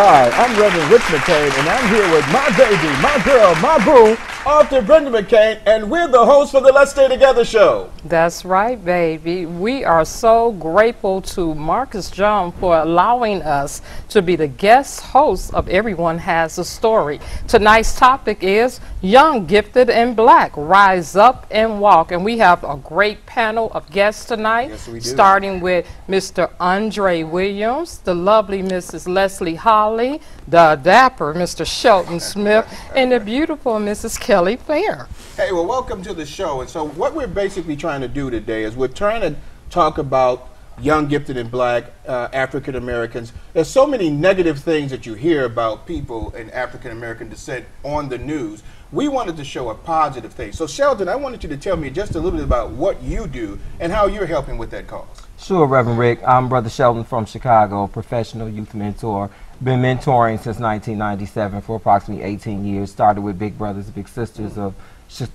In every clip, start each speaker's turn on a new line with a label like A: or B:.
A: Hi, I'm Reverend Rich McCain, and I'm here with my baby, my girl, my boo, Author Brenda McCain, and we're the hosts for the Let's Stay Together show.
B: That's right, baby. We are so grateful to Marcus John for allowing us to be the guest host of Everyone Has a Story. Tonight's topic is Young, Gifted, and Black Rise Up and Walk. And we have a great panel of guests tonight,
A: Yes, we do.
B: starting with Mr. Andre Williams, the lovely Mrs. Leslie Holly, the dapper Mr. Shelton Smith, and the beautiful Mrs. Kelly Fair.
A: Hey, well, welcome to the show. And so, what we're basically trying to do today is we're trying to talk about young, gifted, and black uh, African Americans. There's so many negative things that you hear about people in African American descent on the news. We wanted to show a positive thing. So, Sheldon, I wanted you to tell me just a little bit about what you do and how you're helping with that cause.
C: Sure, Reverend Rick. I'm Brother Sheldon from Chicago, professional youth mentor. Been mentoring since 1997 for approximately 18 years. Started with Big Brothers, Big Sisters of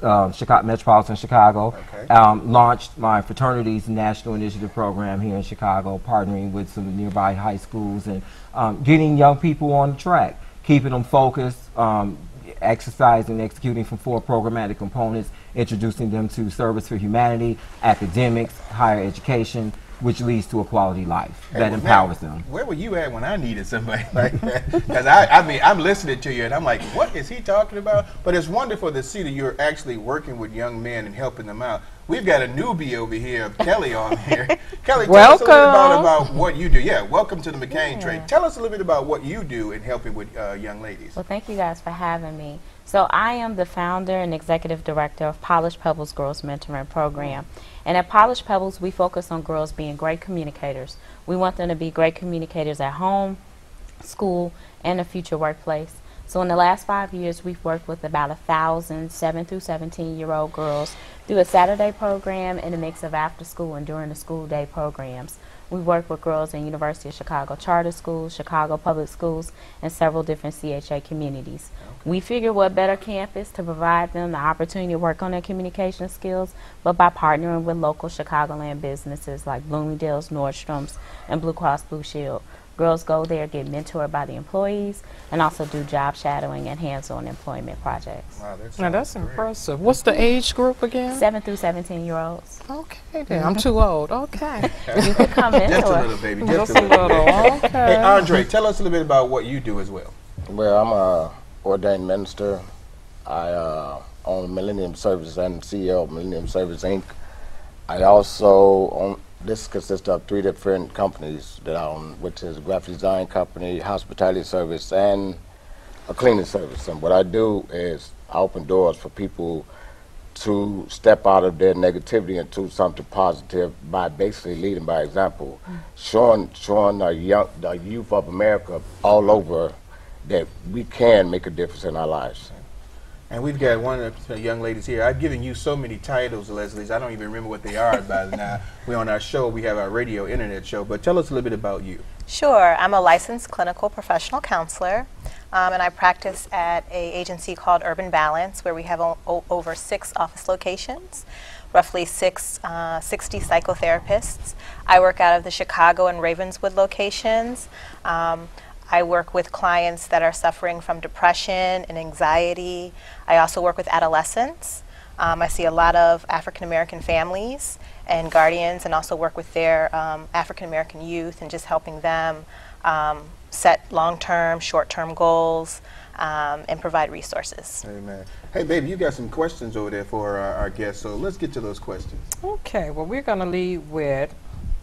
C: uh, Chicago, Metropolitan Chicago.
A: Okay.
C: Um, launched my fraternities national initiative program here in Chicago, partnering with some nearby high schools and um, getting young people on the track, keeping them focused, um, exercising, executing from four programmatic components, introducing them to service for humanity, academics, higher education, which leads to a quality life
A: Hey,
C: that
A: well,
C: empowers
A: now,
C: them.
A: Where were you at when I needed somebody like that? Because I, I mean, I'm listening to you and I'm like, what is he talking about? But it's wonderful to see that you're actually working with young men and helping them out. We've got a newbie over here, Kelly, on here. Kelly, tell us a little bit about, about what you do. Yeah, welcome to the McCain trade. Tell us a little bit about what you do in helping with uh, young ladies.
D: Well, thank you guys for having me. So, I am the founder and executive director of Polished Pebbles Girls Mentoring Program. And at Polished Pebbles, we focus on girls being great communicators. We want them to be great communicators at home, school, and the future workplace. So, in the last five years, we've worked with about a thousand seven through 17 year old girls through a Saturday program and a mix of after school and during the school day programs. We work with girls in University of Chicago charter schools, Chicago public schools, and several different CHA communities. We figure what better campus to provide them the opportunity to work on their communication skills, but by partnering with local Chicagoland businesses like Bloomingdale's, Nordstrom's, and Blue Cross Blue Shield. Girls go there, get mentored by the employees, and also do job shadowing and hands-on employment projects.
A: Wow, that
B: Now that's
A: great.
B: impressive. What's the age group again?
D: Seven through 17 year olds.
B: Okay, then I'm too old. Okay,
D: You could come in.
A: Just a little, baby. Just,
B: just
A: a
B: a
A: little.
B: little.
A: bit. Hey, Andre, tell us a little bit about what you do as well.
E: Well, I'm a ordained minister. I uh, own Millennium Service and CEO of Millennium Service Inc. I also own. This consists of three different companies that I own, which is a graphic design company, hospitality service, and a cleaning service. And what I do is I open doors for people to step out of their negativity into something positive by basically leading by example, showing showing the young the youth of America all over that we can make a difference in our lives.
A: And we've got one of the young ladies here. I've given you so many titles, Leslie's. I don't even remember what they are by now. We're on our show. We have our radio internet show. But tell us a little bit about you.
F: Sure. I'm a licensed clinical professional counselor, um, and I practice at a agency called Urban Balance, where we have o- o- over six office locations, roughly six, uh, 60 psychotherapists. I work out of the Chicago and Ravenswood locations. Um, I work with clients that are suffering from depression and anxiety. I also work with adolescents. Um, I see a lot of African American families and guardians, and also work with their um, African American youth and just helping them um, set long term, short term goals um, and provide resources.
A: Amen. Hey, baby, you got some questions over there for our, our guests. So let's get to those questions.
B: Okay, well, we're going to lead with,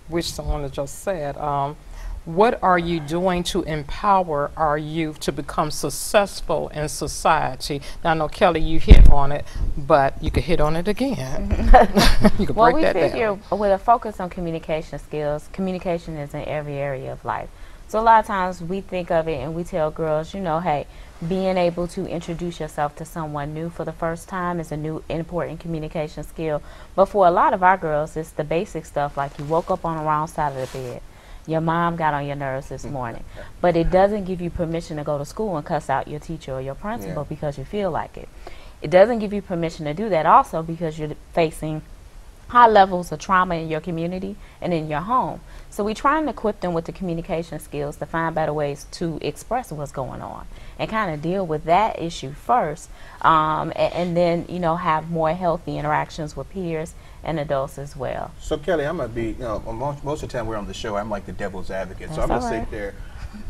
B: which someone has just said, um, what are you doing to empower our youth to become successful in society? Now, I know, Kelly, you hit on it, but you could hit on it again. you could
D: Well,
B: break
D: we
B: that
D: figure
B: down.
D: with a focus on communication skills, communication is in every area of life. So a lot of times we think of it and we tell girls, you know, hey, being able to introduce yourself to someone new for the first time is a new important communication skill. But for a lot of our girls, it's the basic stuff like you woke up on the wrong side of the bed. Your mom got on your nerves this morning. But it doesn't give you permission to go to school and cuss out your teacher or your principal
A: Yeah.
D: because you feel like it. It doesn't give you permission to do that also because you're facing high levels of trauma in your community and in your home. So we try and equip them with the communication skills to find better ways to express what's going on and kind of deal with that issue first, um, and, and then you know have more healthy interactions with peers and adults as well.
A: So Kelly, I'm gonna be, you know, most, most of the time we're on the show, I'm like the devil's advocate. so I'm gonna
D: right.
A: sit there.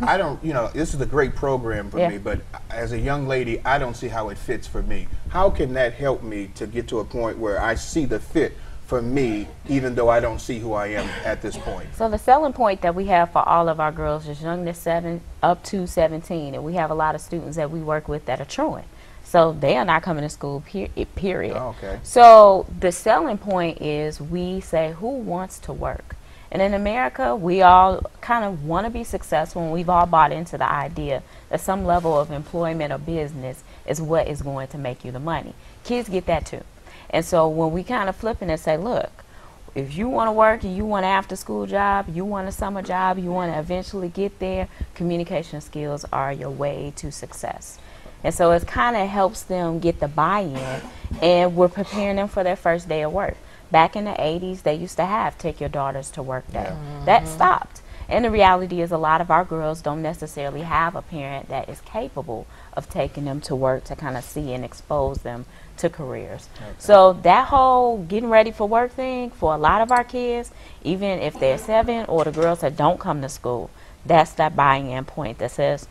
A: I don't, you know, this is a great program for
D: Yeah.
A: me, but as a young lady, I don't see how it fits for me. How can that help me to get to a point where I see the fit for me, even though I don't see who I am at this point?
D: So the selling point that we have for all of our girls is young to seven up to 17, and we have a lot of students that we work with that are truant. So they are not coming to school, per- eh, period.
A: Oh, okay.
D: So the selling point is we say who wants to work. And in America, we all kind of want to be successful, and we've all bought into the idea that some level of employment or business is what is going to make you the money. Kids get that too. And so when we kind of flip it and say, look, if you want to work and you want an after school job, you want a summer job, you want to eventually get there, communication skills are your way to success. And so it kind of helps them get the buy in, and we're preparing them for their first day of work. Back in the 80s, they used to have take your daughters to work day. That mm-hmm. stopped. And the reality is, a lot of our girls don't necessarily have a parent that is capable of taking them to work to kind of see and expose them to careers. So that whole getting ready for work thing for a lot of our kids, even if they're seven or the girls that don't come to school, that's that buying in point that says,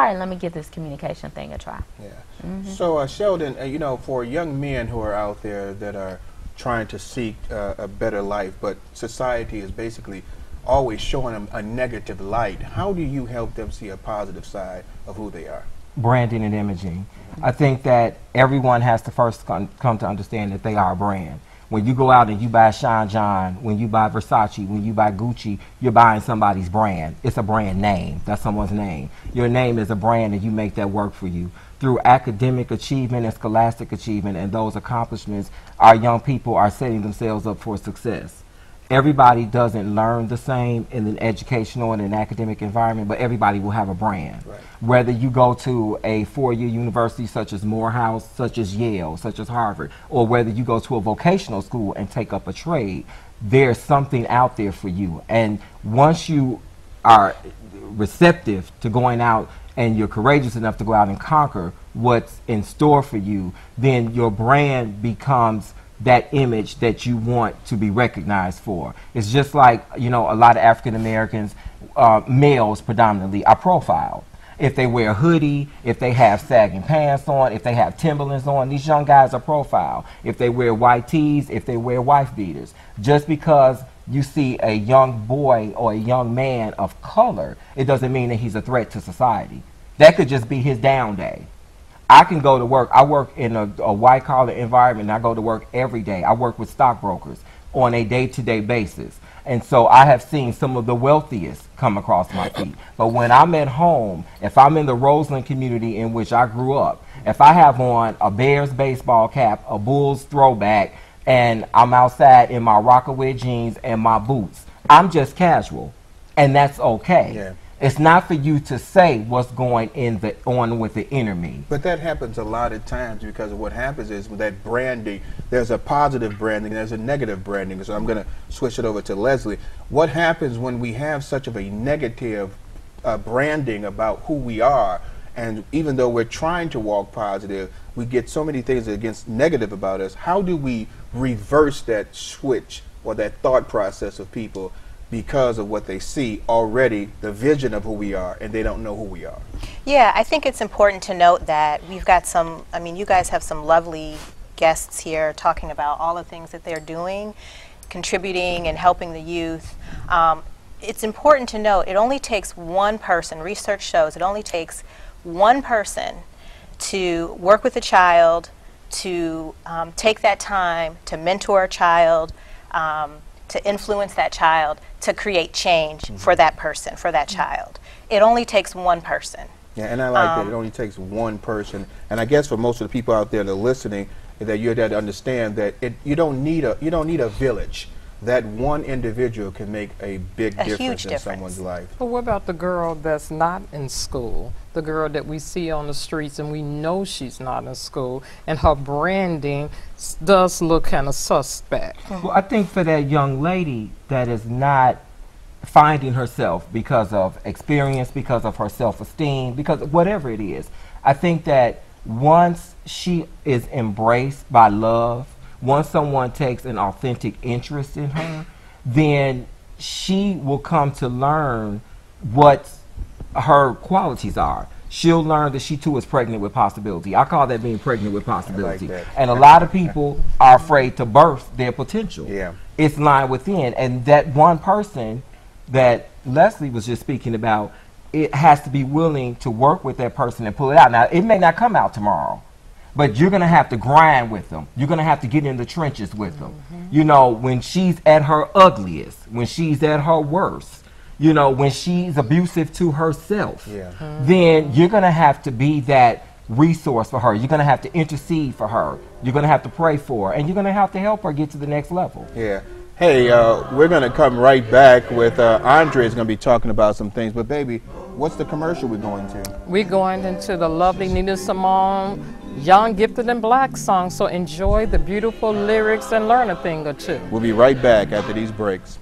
D: all right, let me give this communication thing a try.
A: Yeah.
D: Mm-hmm.
A: So, uh, Sheldon, uh, you know, for young men who are out there that are trying to seek uh, a better life, but society is basically always showing them a negative light, how do you help them see a positive side of who they are?
C: branding and imaging. I think that everyone has to first come, come to understand that they are a brand. When you go out and you buy Sean John, when you buy Versace, when you buy Gucci, you're buying somebody's brand. It's a brand name. That's someone's name. Your name is a brand and you make that work for you. Through academic achievement and scholastic achievement and those accomplishments, our young people are setting themselves up for success everybody doesn't learn the same in an educational and an academic environment, but everybody will have a brand.
A: Right.
C: Whether you go to a four-year university such as Morehouse, such as Yale, such as Harvard, or whether you go to a vocational school and take up a trade, there's something out there for you. And once you are receptive to going out and you're courageous enough to go out and conquer what's in store for you, then your brand becomes that image that you want to be recognized for. It's just like, you know, a lot of African Americans, uh, males predominantly, are profiled. If they wear a hoodie, if they have sagging pants on, if they have Timberlands on, these young guys are profiled. If they wear white tees, if they wear wife beaters. Just because you see a young boy or a young man of color, it doesn't mean that he's a threat to society. That could just be his down day. I can go to work. I work in a, a white collar environment. I go to work every day. I work with stockbrokers on a day to day basis. And so I have seen some of the wealthiest come across my feet. But when I'm at home, if I'm in the Roseland community in which I grew up, if I have on a Bears baseball cap, a Bulls throwback, and I'm outside in my Rocawear jeans and my boots, I'm just casual. And that's okay.
A: Yeah.
C: It's not for you to say what's going in the on with the inner me.
A: But that happens a lot of times because what happens is with that branding, there's a positive branding, there's a negative branding. So I'm going to switch it over to Leslie. What happens when we have such of a negative uh, branding about who we are, and even though we're trying to walk positive, we get so many things against negative about us. How do we reverse that switch or that thought process of people because of what they see already, the vision of who we are, and they don't know who we are?
F: Yeah, I think it's important to note that we've got some, I mean, you guys have some lovely guests here talking about all the things that they're doing, contributing and helping the youth. Um, it's important to note it only takes one person, research shows it only takes one person to work with a child, to um, take that time to mentor a child, um, to influence that child, to create change mm-hmm. for that person, for that child. It only takes one person.
A: Yeah, and I like that. It um, only takes one person. And I guess for most of the people out there that are listening, that you're there to understand that it, you don't need a you don't need a village. that one individual can make a big
F: A
A: difference
F: huge
A: in
F: difference.
A: someone's life.
B: But what about the girl that's not in school? The girl that we see on the streets and we know she's not in school, and her branding does look kind of suspect.
C: Well, I think for that young lady that is not finding herself because of experience, because of her self esteem, because of whatever it is, I think that once she is embraced by love, once someone takes an authentic interest in her, then she will come to learn what her qualities are. She'll learn that she too is pregnant with possibility. I call that being pregnant with possibility.
A: that.
C: And a lot of people are afraid to birth their potential
A: Yeah.
C: it's lying within. And that one person that Leslie was just speaking about, it has to be willing to work with that person and pull it out. Now, it may not come out tomorrow, but you're going to have to grind with them. You're going to have to get in the trenches with them. Mm-hmm. You know, when she's at her ugliest, when she's at her worst, you know, when she's abusive to herself,
A: Yeah.
C: then you're going to have to be that resource for her. You're going to have to intercede for her. You're going to have to pray for her. And you're going to have to help her get to the next level.
A: Yeah. Hey, uh, we're going to come right back with uh, Andre is going to be talking about some things. But, baby, what's the commercial we're going to?
B: We're going into the lovely Nina Simone, Young, Gifted, and Black song, so enjoy the beautiful lyrics and learn a thing or two.
A: We'll be right back after these breaks.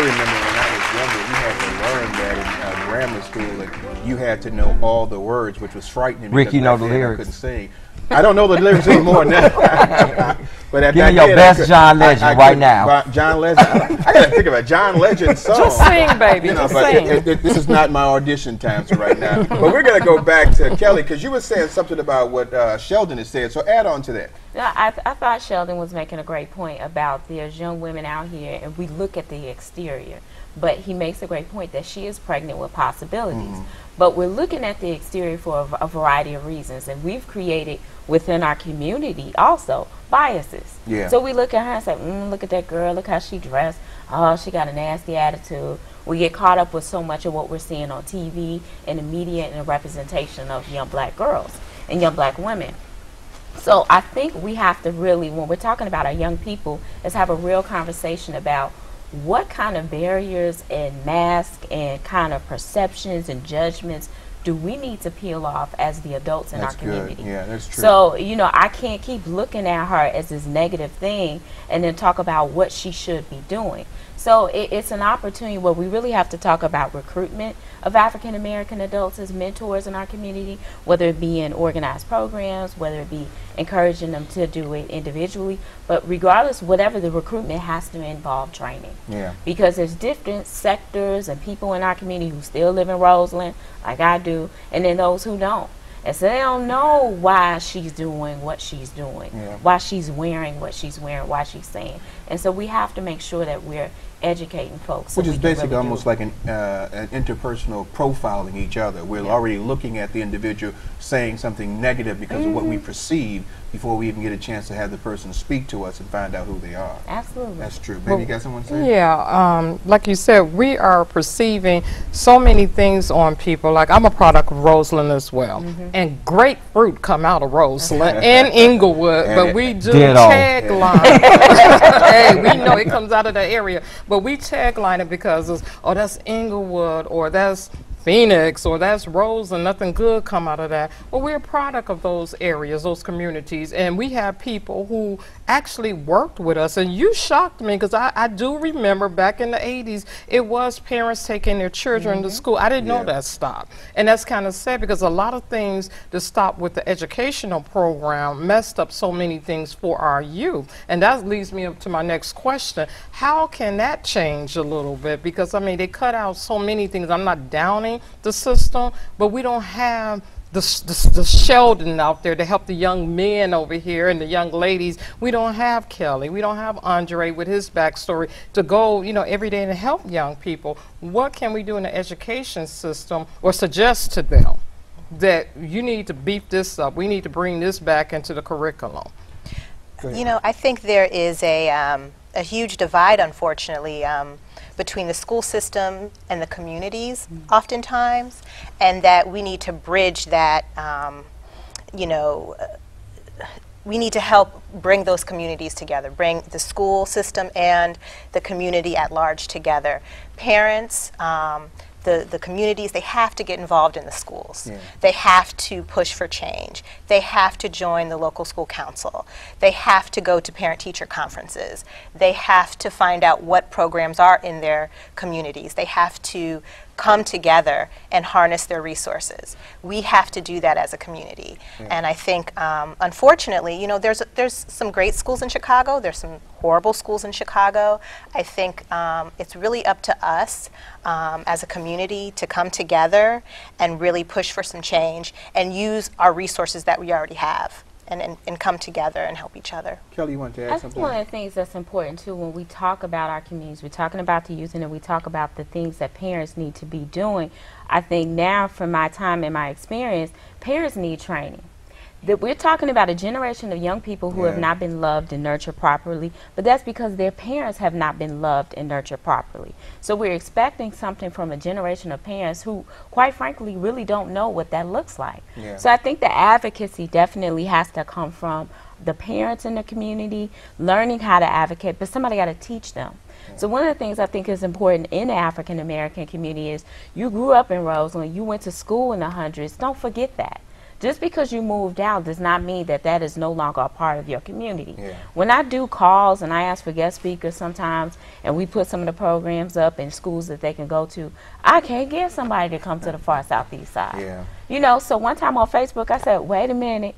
A: Remember when I was younger, we had to learn that in uh, grammar school, and you had to know all the words, which was frightening.
C: Rick, you know the
A: then I
C: lyrics.
A: couldn't sing. I don't know the lyrics anymore now. but at
C: Give
A: that
C: me your
A: then, I
C: best
A: could-
C: John Legend right
A: couldn't-
C: now.
A: John Legend. I, I gotta think of a John Legend song.
B: Just sing, baby,
A: You know,
B: just
A: but
B: sing.
A: it- it- this is not my audition time so right now. but we're gonna go back to Kelly because you were saying something about what uh, Sheldon has said. So add on to that.
D: Yeah, I, I thought Sheldon was making a great point about there's young women out here and we look at the exterior. But he makes a great point that she is pregnant with possibilities. But we're looking at the exterior for a variety of reasons. And we've created within our community also biases.
A: Yeah.
D: So we look at her and say, mm, look at that girl, look how she dressed. Oh, she got a nasty attitude. We get caught up with so much of what we're seeing on TV and the media and the representation of young black girls and young black women. So I think we have to really, when we're talking about our young people, is have a real conversation about what kind of barriers and masks and kind of perceptions and judgments do we need to peel off as the adults in
A: That's
D: our
A: good.
D: community.
A: Yeah, that's true.
D: So, you know, I can't keep looking at her as this negative thing and then talk about what she should be doing. So it, it's an opportunity where we really have to talk about recruitment of African American adults as mentors in our community, whether it be in organized programs, whether it be encouraging them to do it individually. But regardless, whatever the recruitment has to involve training
A: Yeah.
D: because there's different sectors and people in our community who still live in Roseland, like I do, and then those who don't. And so they don't know why she's doing what she's doing,
A: Yeah.
D: why she's wearing what she's wearing, why she's saying. And so we have to make sure that we're educating folks. so
A: Which is basically
D: really
A: almost like an, uh, an interpersonal profiling each other. We're already looking at the individual saying something negative because of what
D: Mm-hmm.
A: we perceive before we even get a chance to have the person speak to us and find out who they are.
D: Absolutely.
A: That's true. Baby, you got someone to say?
B: Yeah, um, like you said, we are perceiving so many things on people. Like I'm a product of Roseland as well, and great fruit come out of Roseland and Englewood, but we do tagline. hey, we know it comes out of that area, but we tagline it because it's oh that's Englewood or that's Phoenix or that's Rose and nothing good come out of that. Well, we're a product of those areas, those communities, and we have people who actually worked with us. And you shocked me because I, I do remember back in the 80s, it was parents taking their children to mm-hmm. school. I didn't
A: Yeah.
B: know that stopped. And that's kind of sad because a lot of things that stopped with the educational program messed up so many things for our youth. And that leads me up to my next question. How can that change a little bit? Because, I mean, they cut out so many things. I'm not downing the system, but we don't have the, the, the Sheldon out there to help the young men over here and the young ladies. We don't have Kelly. We don't have Andre with his backstory to go, you know, every day and help young people. What can we do in the education system or suggest to them? that you need to beef this up. We need to bring this back into the curriculum.
F: You know, I think there is a, um, a huge divide, unfortunately, um, between the school system and the communities, oftentimes, and that we need to bridge that, um, you know, uh, we need to help bring those communities together, bring the school system and the community at large together. Parents, um, the, the communities, they have to get involved in the schools.
A: Yeah.
F: They have to push for change. They have to join the local school council. They have to go to parent teacher conferences. They have to find out what programs are in their communities. They have to come together and harness their resources. We have to do that as a community. And I think, um, unfortunately, you know, there's, there's some great schools in Chicago, there's some horrible schools in Chicago. I think um, it's really up to us um, as a community to come together and really push for some change and use our resources that we already have and, and, and come together and help each other.
A: Kelly, you want to add
D: I think
A: something?
D: one of the things that's important too when we talk about our communities, we're talking about the youth and then we talk about the things that parents need to be doing. I think now, from my time and my experience, parents need training. That we're talking about a generation of young people who have not been loved and nurtured properly, but that's because their parents have not been loved and nurtured properly. So we're expecting something from a generation of parents who, quite frankly, really don't know what that looks like.
A: Yeah.
D: So I think the advocacy definitely has to come from the parents in the community learning how to advocate, but somebody got to teach them. So one of the things I think is important in the African American community is you grew up in Roseland, you went to school in the hundreds. Don't forget that. Just because you moved out does not mean that that is no longer a part of your community.
A: Yeah.
D: When I do calls and I ask for guest speakers sometimes, and we put some of the programs up in schools that they can go to, I can't get somebody to come to the far southeast side.
A: Yeah.
D: You know, so one time on Facebook, I said, wait a minute.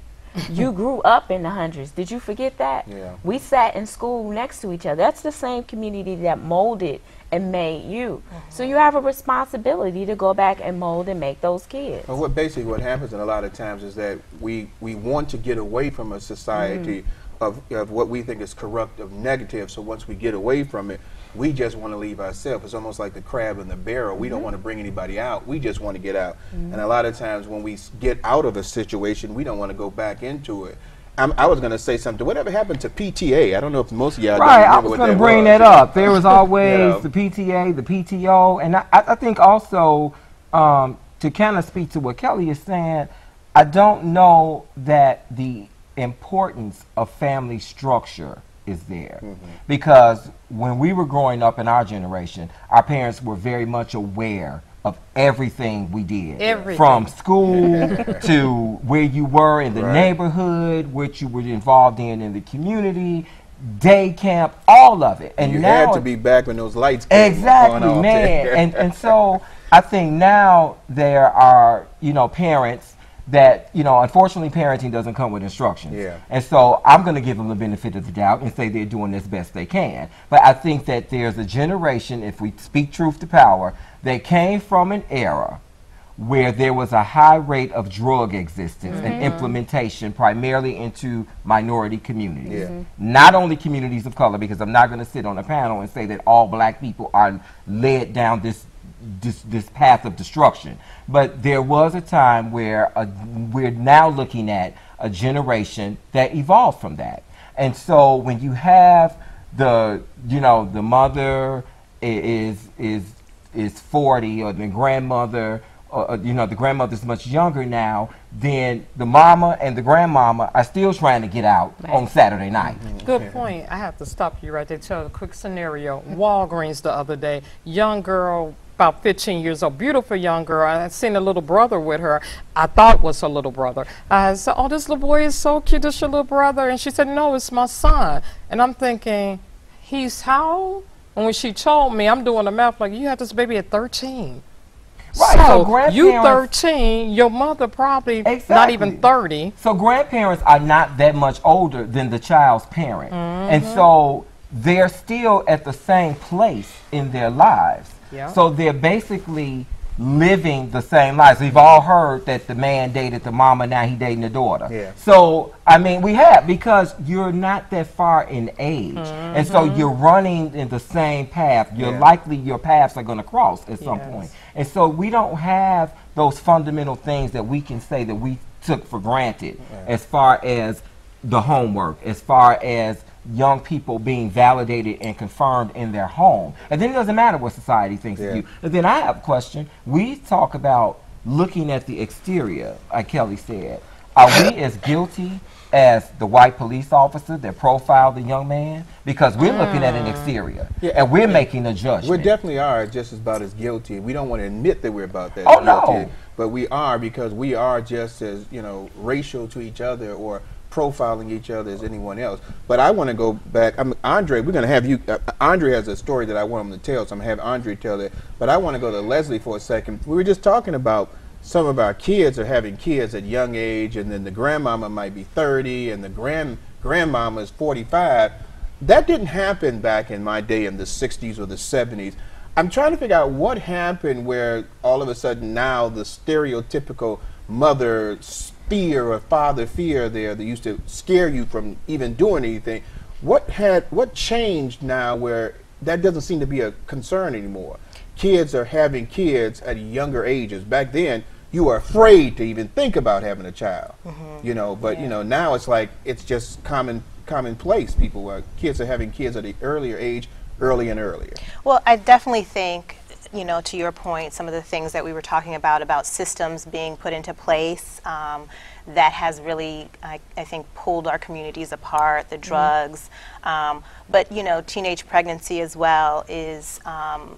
D: you grew up in the hundreds. Did you forget that?
A: Yeah.
D: We sat in school next to each other. That's the same community that molded and made you. So mm-hmm. you have a responsibility to go back and mold and make those kids.
A: Well, what basically what happens, in a lot of times, is that we we want to get away from a society mm-hmm. of, of what we think is corrupt, of negative. So once we get away from it, we just want to leave ourselves. It's almost like the crab in the barrel. We don't mm-hmm. want to bring anybody out. We just want to get out. And a lot of times, when we get out of a situation, we don't want to go back into it. I'm, I was going to say something. Whatever happened to PTA? I don't know if most of y'all
C: Right, I was going to bring
A: was.
C: that up. There was always
A: know.
C: the PTA, the PTO, and I, I I think also um, to kind of speak to what Kelly is saying, I don't know that the importance of family structure is there
A: Mm-hmm.
C: because when we were growing up in our generation, our parents were very much aware of everything we did,
B: Everything.
C: from school to where you were in the
A: Right.
C: neighborhood, what you were involved in in the community, day camp, all of it. And
A: you
C: now
A: had to be back when those lights came on
C: exactly,
A: off
C: man. and and so I think now there are you know parents that you know unfortunately parenting doesn't come with instructions.
A: Yeah.
C: And so I'm going to give them the benefit of the doubt and say they're doing as best they can. But I think that there's a generation, if we speak truth to power, that came from an era where there was a high rate of drug existence and mm-hmm. implementation primarily into minority communities.
A: Yeah.
C: Not only communities of color, because I'm not going to sit on a panel and say that all black people are led down this this, this path of destruction. But there was a time where a, we're now looking at a generation that evolved from that. And so when you have the, you know, the mother is is is 40 or the grandmother or, or, you know the grandmother's much younger now than the mama and the grandmama are still trying to get out on saturday night mm-hmm.
B: Good point. I have to stop you right there. Tell a quick scenario. Walgreens the other day, young girl, about 15 years old, beautiful young girl. I had seen a little brother with her. I thought was her little brother. I said, "Oh, this little boy is so cute. This your little brother?" And she said, "No, it's my son." And I'm thinking, "He's how old?" And when she told me, I'm doing the math like, "You had this baby at 13."
C: Right, so
B: So, you
C: grandparents-
B: 13, your mother probably not even 30.
C: So grandparents are not that much older than the child's parent. And
B: Mm-hmm.
C: so they're still at the same place in their lives.
B: Yeah.
C: So they're basically living the same lives. We've all heard that the man dated the mama, now he dating the daughter.
A: Yeah.
C: So I mean we have because you're not that far in age. And so
B: Mm-hmm.
C: you're running in the same path. You're
A: Yeah.
C: likely your paths are gonna cross at some
B: Yes.
C: point. And so we don't have those fundamental things that we can say that we took for granted as far as the homework, as far as young people being validated and confirmed in their home. And then it doesn't matter what society thinks
A: Yeah.
C: of you. And then I have a question. We talk about looking at the exterior, like Kelly said. Are we as guilty as the white police officer that profiled the young man? Because we're looking at an mm. exterior
A: Yeah.
C: and we're making a judgment.
A: We definitely are just about as guilty. We don't want to admit that we're about that
C: Oh,
A: guilty,
C: no.
A: but we are because we are just as you know racial to each other or profiling each other as anyone else. But I want to go back. I'm, Andre, we're going to have you. Uh, Andre has a story that I want him to tell, so I'm going to have Andre tell it. But I want to go to Leslie for a second. We were just talking about some of our kids are having kids at young age, and then the grandmama might be 30, and the grand grandmama is 45. That didn't happen back in my day in the 60s or the 70s. I'm trying to figure out what happened where all of a sudden now the stereotypical mother fear or father fear there that used to scare you from even doing anything. What had what changed now where that doesn't seem to be a concern anymore? Kids are having kids at younger ages. Back then, you were afraid to even think about having a child. Mm-hmm. You know, but you know now it's like it's just common commonplace. People are kids are having kids at an earlier age, early and earlier.
F: Well, I definitely think, you know, to your point, some of the things that we were talking about, about systems being put into place, um, that has really, I, I think, pulled our communities apart, the drugs. Um, but, you know, teenage pregnancy as well is, um,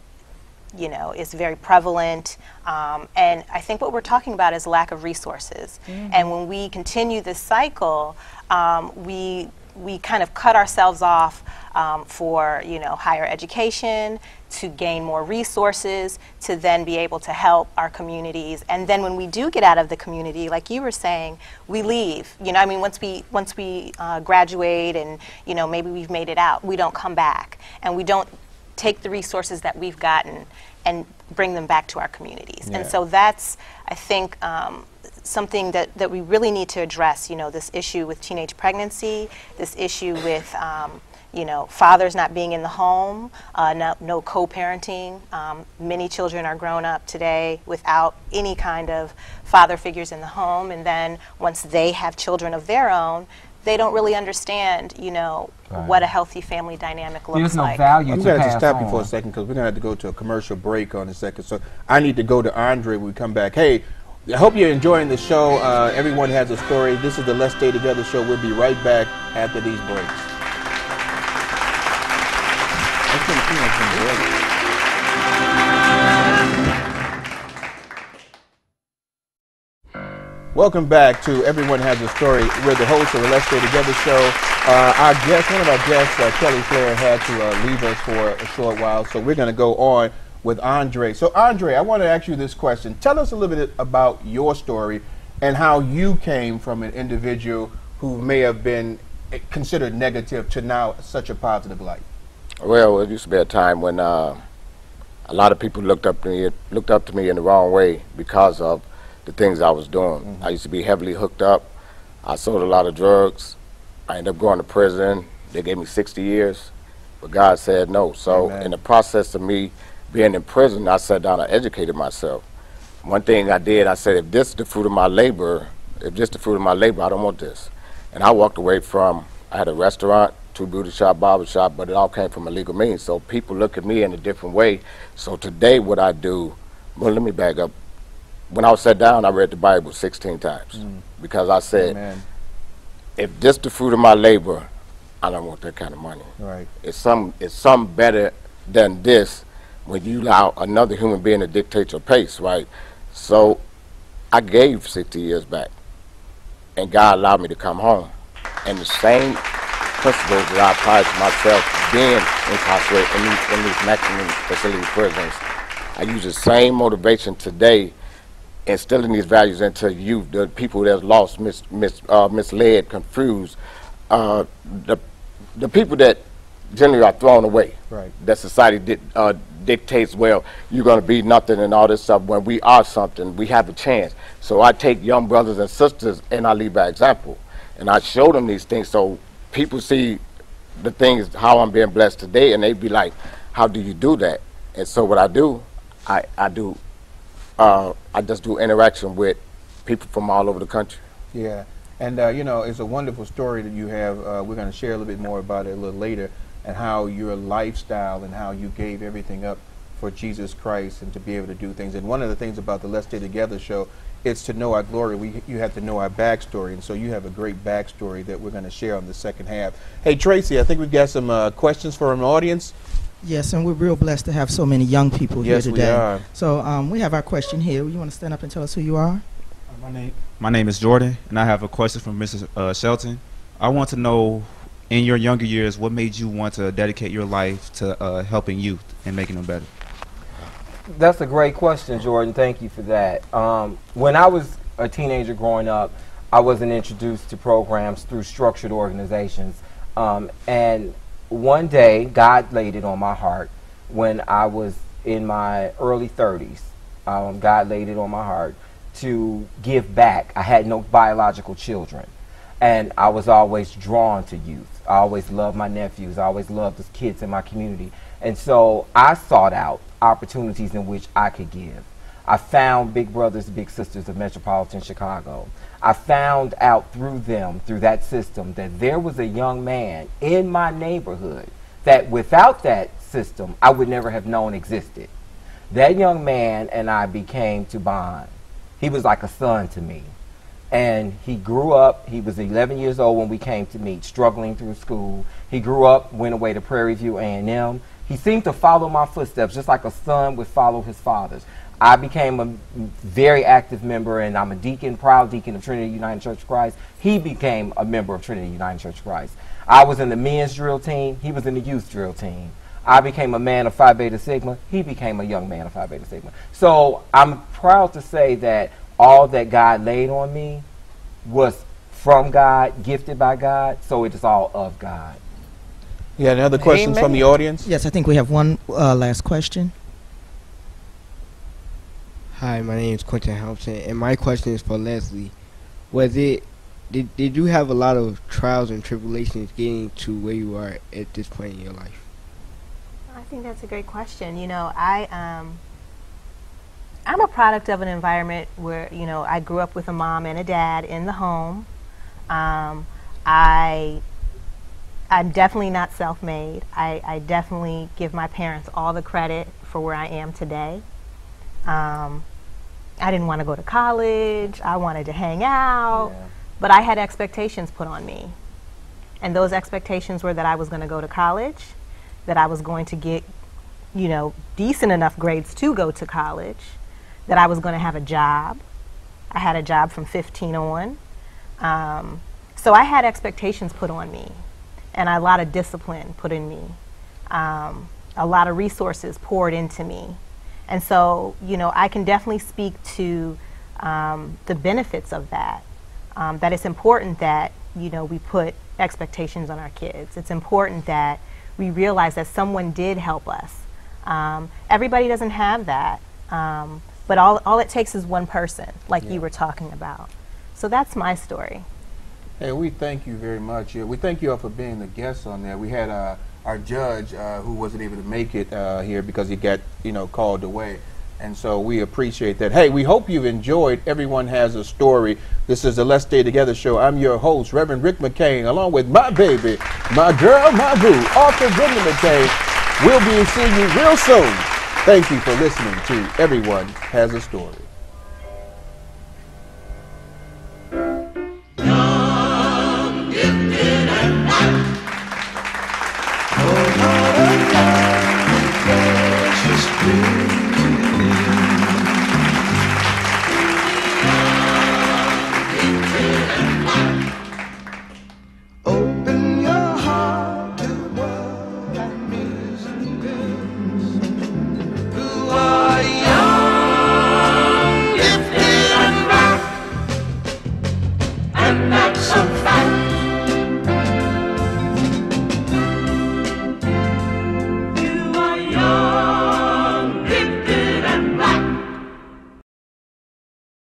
F: you know, is very prevalent. Um, and I think what we're talking about is lack of resources. And when we continue this cycle, um, we we kind of cut ourselves off um, for you know higher education to gain more resources to then be able to help our communities and then when we do get out of the community like you were saying we leave you know i mean once we once we uh, graduate and you know maybe we've made it out we don't come back and we don't take the resources that we've gotten and bring them back to our communities.
A: Yeah.
F: And so that's, I think, um, something that, that we really need to address. You know, this issue with teenage pregnancy, this issue with, um, you know, fathers not being in the home, uh, no, no co-parenting. Um, many children are grown up today without any kind of father figures in the home, and then once they have children of their own, they don't really understand, you know, what a healthy family dynamic looks
C: There's no
F: like.
C: value
A: I'm going to have
C: pass
A: to stop you for a second because we're going to have to go to a commercial break on a second. So I need to go to Andre when we come back. Hey, I hope you're enjoying the show. Uh, everyone has a story. This is the Let's Stay Together show. We'll be right back after these breaks. Welcome back to Everyone Has a Story. We're the hosts of the Let's Stay Together show. Uh, our guest, one of our guests, uh, Kelly Flair, had to uh, leave us for a short while, so we're going to go on with Andre. So, Andre, I want to ask you this question. Tell us a little bit about your story and how you came from an individual who may have been considered negative to now such a positive light.
E: Well, it used to be a time when uh, a lot of people looked up to me, looked up to me in the wrong way because of the things I was doing. I used to be heavily hooked up. I sold a lot of drugs. I ended up going to prison. They gave me 60 years, but God said no. So,
A: Amen.
E: in the process of me being in prison, I sat down and educated myself. One thing I did, I said, if this is the fruit of my labor, if this is the fruit of my labor, I don't want this. And I walked away from, I had a restaurant, two beauty shop, barber shop, but it all came from illegal means. So people look at me in a different way. So today what I do, well, let me back up. When I was sat down, I read the Bible 16 times mm. because I said,
A: Amen.
E: if this the fruit of my labor, I don't want that kind of money.
A: Right.
E: It's some it's some better than this when you allow another human being to dictate your pace, right? So I gave 60 years back, and God allowed me to come home. And the same principles that I applied to myself being incarcerated in these, in these maximum facility prisons, I use the same motivation today instilling these values into youth, the people that's lost, mis, mis, uh, misled, confused, uh, the, the people that generally are thrown away.
A: Right.
E: That society di- uh, dictates, well, you're going to be nothing and all this stuff. When we are something, we have a chance. So I take young brothers and sisters and I lead by example. And I show them these things so people see the things, how I'm being blessed today, and they be like, how do you do that? And so what I do, I, I do uh, I just do interaction with people from all over the country.
A: Yeah, and uh, you know, it's a wonderful story that you have. Uh, we're going to share a little bit more about it a little later, and how your lifestyle and how you gave everything up for Jesus Christ and to be able to do things. And one of the things about the Let's Stay Together show is to know our glory. We you have to know our backstory, and so you have a great backstory that we're going to share on the second half. Hey Tracy, I think we've got some uh, questions from an audience.
G: Yes, and we're real blessed to have so many young people
A: Yes,
G: here
A: we
G: today.
A: are.
G: So um, we have our question here. You want to stand up and tell us who you are?
H: My name, my name is Jordan, and I have a question from Mrs. Uh, Shelton. I want to know, in your younger years, what made you want to dedicate your life to uh, helping youth and making them better?
C: That's a great question, Jordan. Thank you for that. Um, when I was a teenager growing up, I wasn't introduced to programs through structured organizations. Um, and one day, God laid it on my heart when I was in my early 30s. Um, God laid it on my heart to give back. I had no biological children. And I was always drawn to youth. I always loved my nephews. I always loved the kids in my community. And so I sought out opportunities in which I could give. I found Big Brothers, Big Sisters of Metropolitan Chicago. I found out through them, through that system, that there was a young man in my neighborhood that without that system, I would never have known existed. That young man and I became to bond. He was like a son to me. And he grew up, he was 11 years old when we came to meet, struggling through school. He grew up, went away to Prairie View A&M. He seemed to follow my footsteps, just like a son would follow his father's. I became a very active member, and I'm a deacon, proud deacon of Trinity United Church of Christ. He became a member of Trinity United Church of Christ. I was in the men's drill team. He was in the youth drill team. I became a man of Phi Beta Sigma. He became a young man of Phi Beta Sigma. So I'm proud to say that all that God laid on me was from God, gifted by God. So it is all of God.
A: Yeah, any other questions from the audience?
G: Yes, I think we have one uh, last question.
I: Hi, my name is Quentin Hampton, and my question is for Leslie. Was it did did you have a lot of trials and tribulations getting to where you are at this point in your life?
F: I think that's a great question. You know, I um, I'm a product of an environment where you know I grew up with a mom and a dad in the home. Um, I I'm definitely not self-made. I, I definitely give my parents all the credit for where I am today. Um, I didn't want to go to college. I wanted to hang out,
C: Yeah.
F: but I had expectations put on me, and those expectations were that I was going to go to college, that I was going to get, you know, decent enough grades to go to college, that I was going to have a job. I had a job from 15 on. Um, so I had expectations put on me and a lot of discipline put in me, um, a lot of resources poured into me. And so, you know, I can definitely speak to um, the benefits of that. Um, that it's important that, you know, we put expectations on our kids. It's important that we realize that someone did help us. Um, everybody doesn't have that, um, but all, all it takes is one person, like you were talking about. So that's my story.
A: Hey, we thank you very much. We thank you all for being the guests on there. We had uh, our judge uh, who wasn't able to make it uh, here because he got, you know, called away. And so we appreciate that. Hey, we hope you've enjoyed Everyone Has a Story. This is the Let's Stay Together show. I'm your host, Reverend Rick McCain, along with my baby, my girl, my boo, Author Brenda McCain. We'll be seeing you real soon. Thank you for listening to Everyone Has a Story.